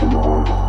Bye.